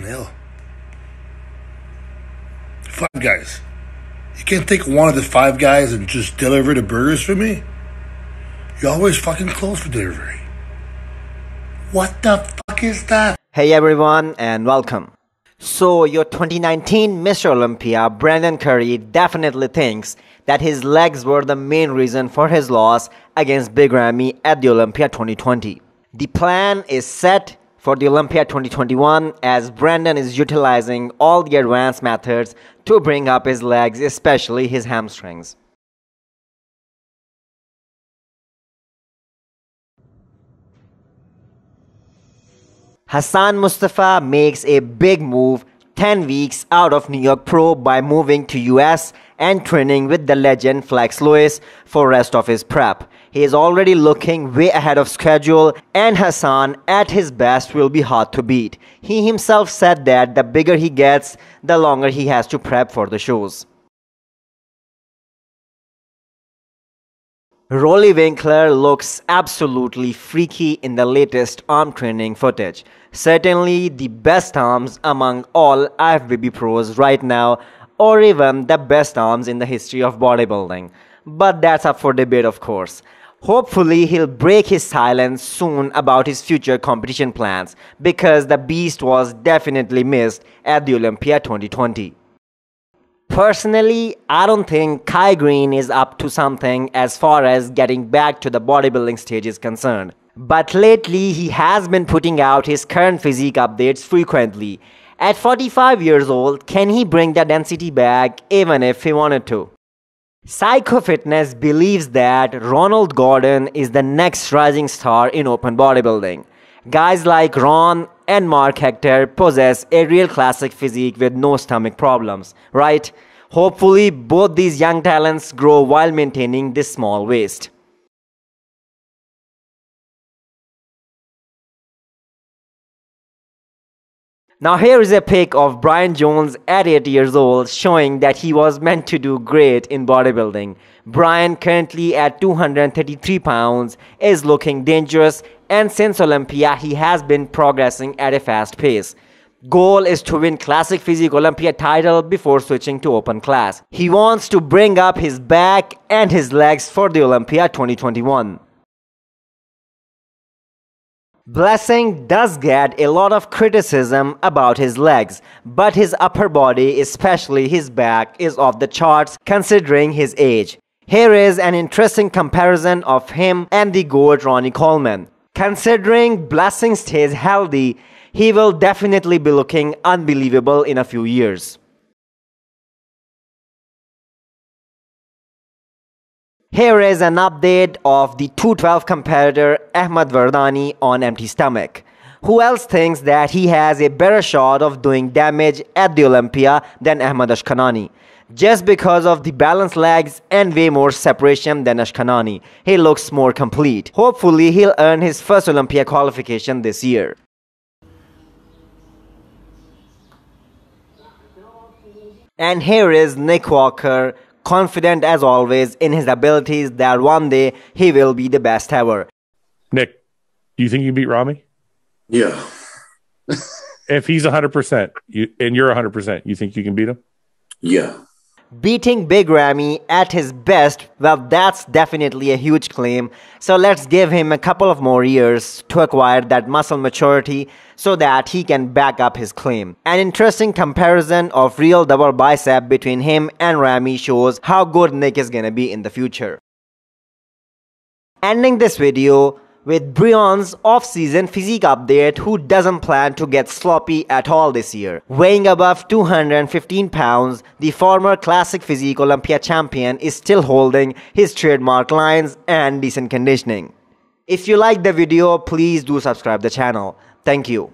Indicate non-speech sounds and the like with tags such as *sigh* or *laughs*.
Hell. Five guys. You can't take one of the five guys and just deliver the burgers for me? You're always fucking close for delivery. What the fuck is that? Hey everyone and welcome. So your 2019 Mr. Olympia, Brandon Curry definitely thinks that his legs were the main reason for his loss against Big Ramy at the Olympia 2020. The plan is set for the Olympia 2021 as Brandon is utilizing all the advanced methods to bring up his legs, especially his hamstrings. Hassan Mostafa makes a big move 10 weeks out of New York Pro by moving to US and training with the legend Flex Lewis for rest of his prep. He is already looking way ahead of schedule and Hassan at his best will be hard to beat. He himself said that the bigger he gets, the longer he has to prep for the shows. Roelly Winklaar looks absolutely freaky in the latest arm training footage. Certainly the best arms among all IFBB pros right now or even the best arms in the history of bodybuilding. But that's up for debate of course. Hopefully he'll break his silence soon about his future competition plans because the beast was definitely missed at the Olympia 2020. Personally, I don't think Kai Greene is up to something as far as getting back to the bodybuilding stage is concerned. But lately, he has been putting out his current physique updates frequently. At 45 years old, can he bring the density back even if he wanted to? Psycho Fitness believes that Ronald Gordon is the next rising star in open bodybuilding. Guys like Ron and Mark Hector possess a real classic physique with no stomach problems, right? Hopefully, both these young talents grow while maintaining this small waist. Now here is a pic of Brian Jones at 8 years old showing that he was meant to do great in bodybuilding. Brian currently at 233 pounds is looking dangerous and since Olympia he has been progressing at a fast pace. Goal is to win Classic Physique Olympia title before switching to open class. He wants to bring up his back and his legs for the Olympia 2021. Blessing does get a lot of criticism about his legs, but his upper body, especially his back, is off the charts considering his age. Here is an interesting comparison of him and the GOAT Ronnie Coleman. Considering Blessing stays healthy, he will definitely be looking unbelievable in a few years. Here is an update of the 212 competitor Ahmad Vardani on empty stomach. Who else thinks that he has a better shot of doing damage at the Olympia than Ahmad Ashkanani? Just because of the balanced legs and way more separation than Ashkanani, he looks more complete. Hopefully, he'll earn his first Olympia qualification this year. And here is Nick Walker confident as always in his abilities that one day he will be the best ever. Nick, do you think you beat Ramy? Yeah. *laughs* if he's 100%, you and you're 100%, you think you can beat him? Yeah. Beating Big Ramy at his best, well, that's definitely a huge claim. So let's give him a couple of more years to acquire that muscle maturity so that he can back up his claim. An interesting comparison of real double bicep between him and Ramy shows how good Nick is gonna be in the future. Ending this video, with Breon's off-season physique update who doesn't plan to get sloppy at all this year. Weighing above 215 pounds, the former Classic Physique Olympia champion is still holding his trademark lines and decent conditioning. If you like the video, please do subscribe the channel. Thank you.